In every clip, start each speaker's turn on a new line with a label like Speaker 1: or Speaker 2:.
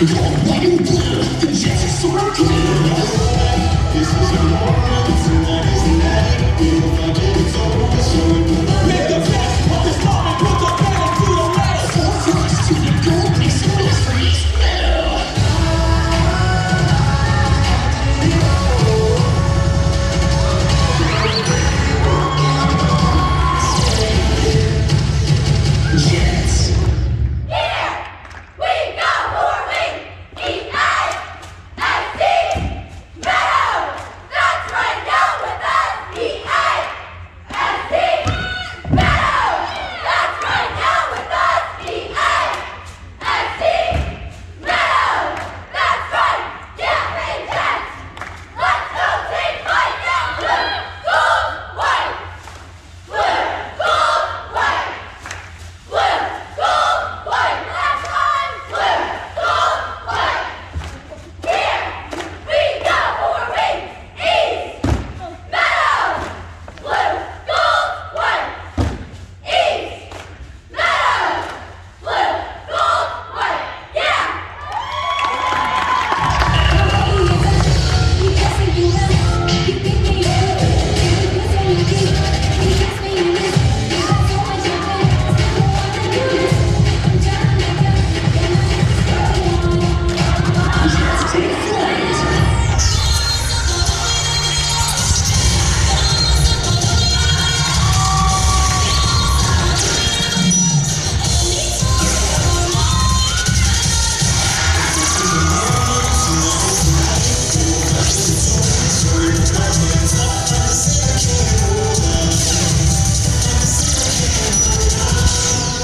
Speaker 1: Make the best of this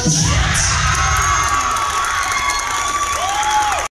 Speaker 1: Yeah.